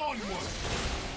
Onward!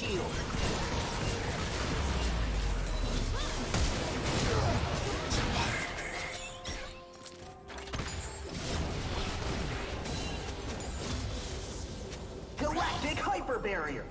shield. Galactic Hyper Barrier!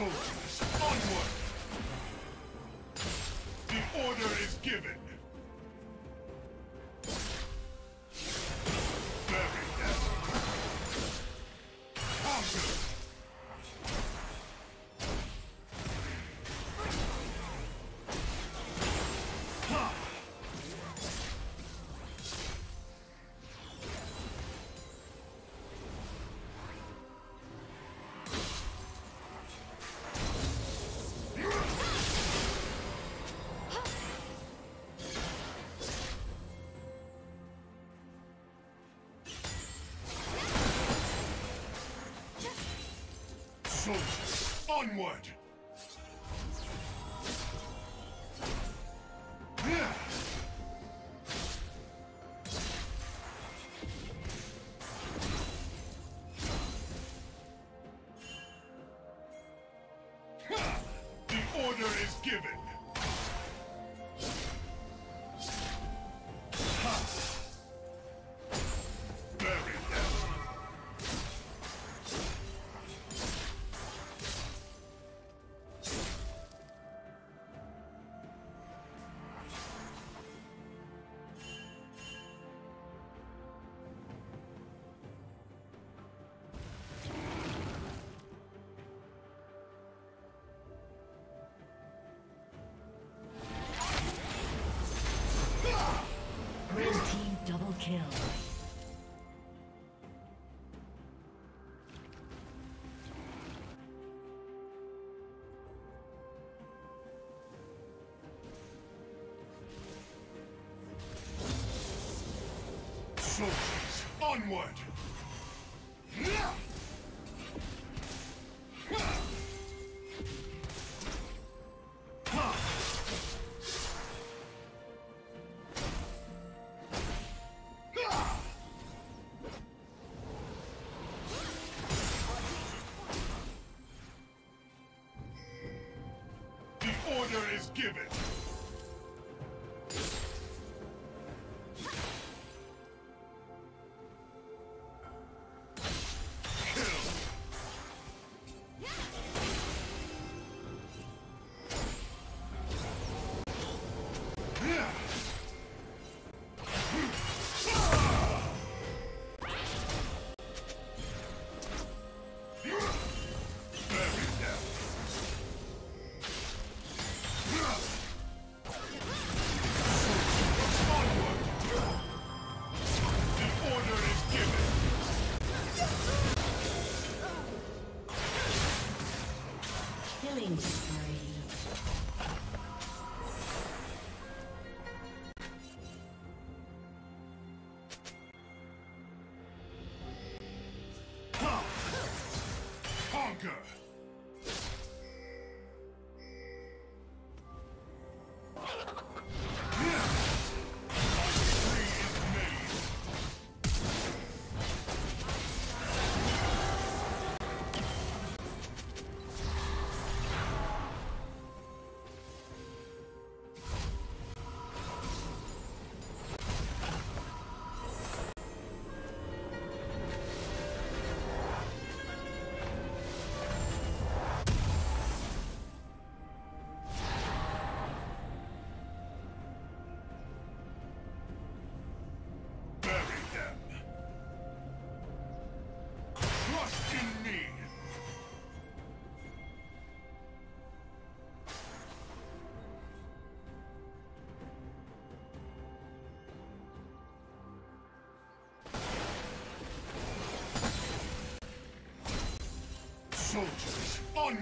soldiers, onward! The order is given! Onward! Onward!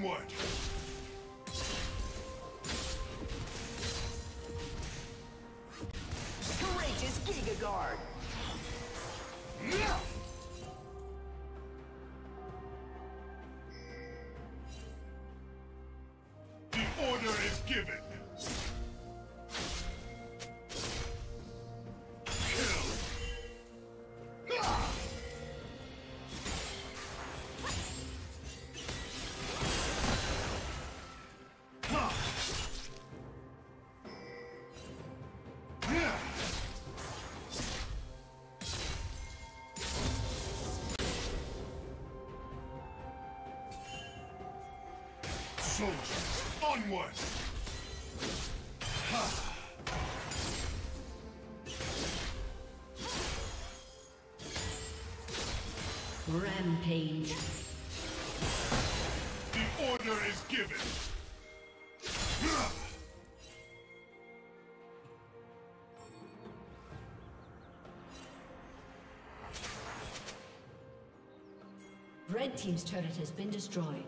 what? soldiers, onward! Rampage. The order is given. Red Team's turret has been destroyed.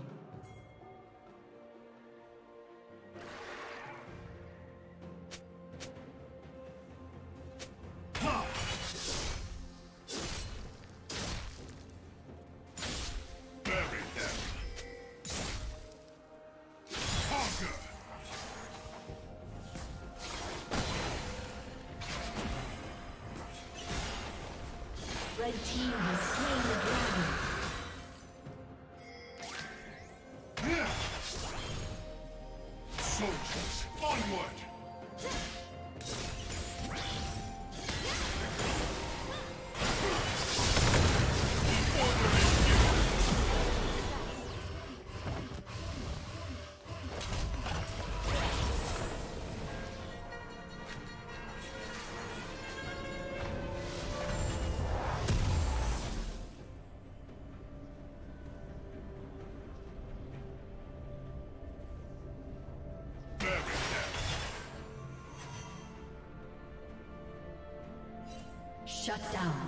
Shut down.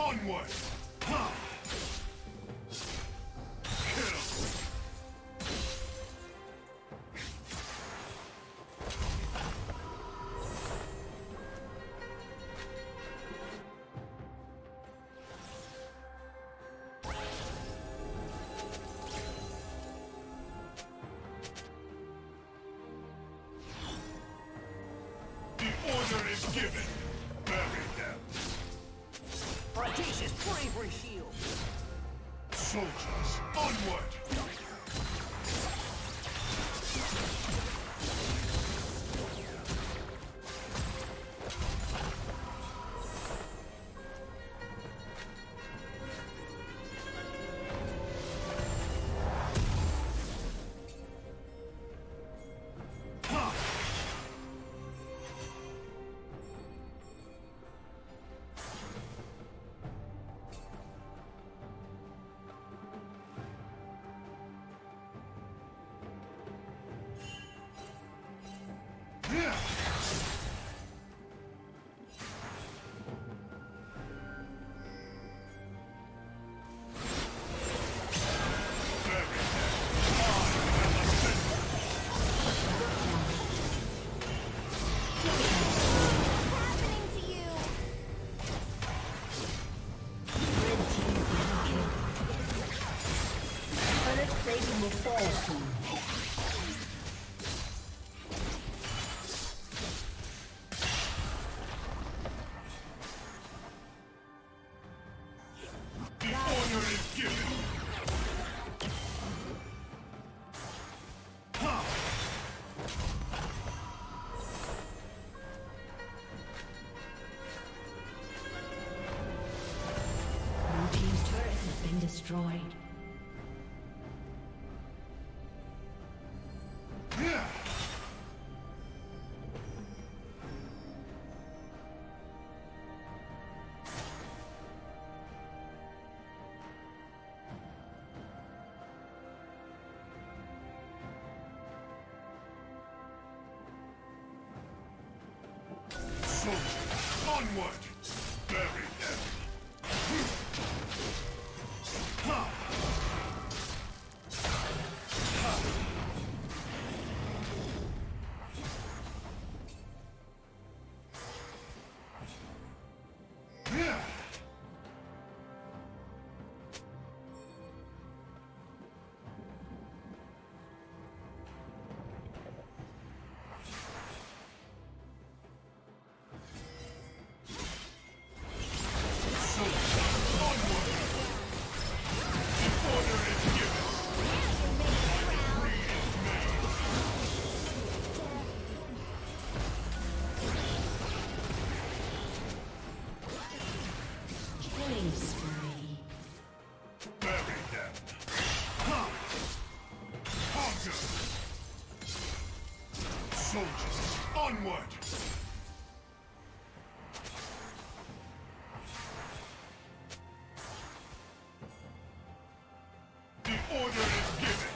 Onward! Huh. destroyed. Soldiers, onward! Bury Order is given.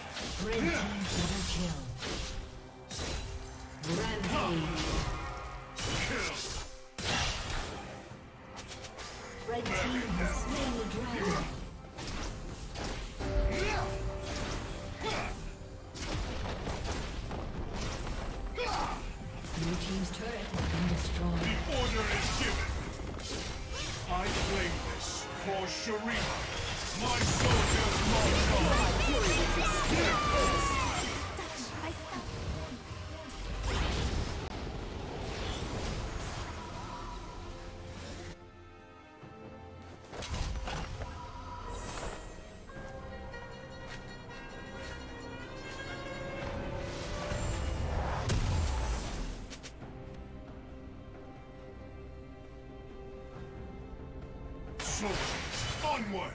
Red team double kill. Rampage. soldiers, onward!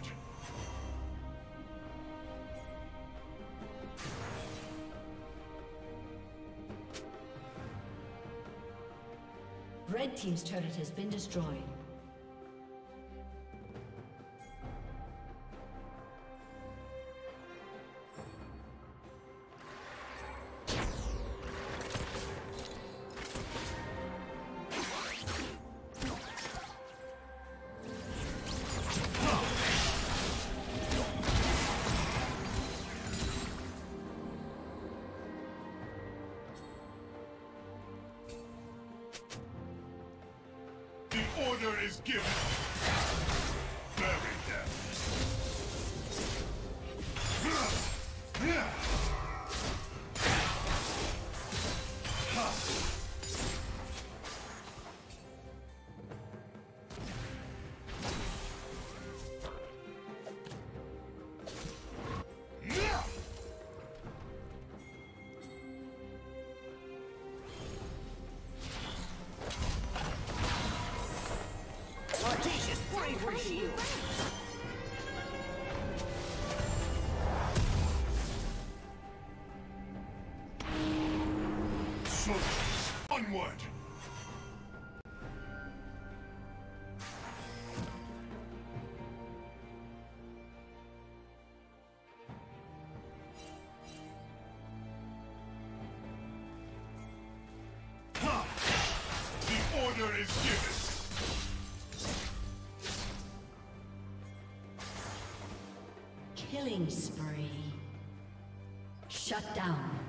Red Team's turret has been destroyed. Give it. Onward! The order is given! Killing spree. Shut down.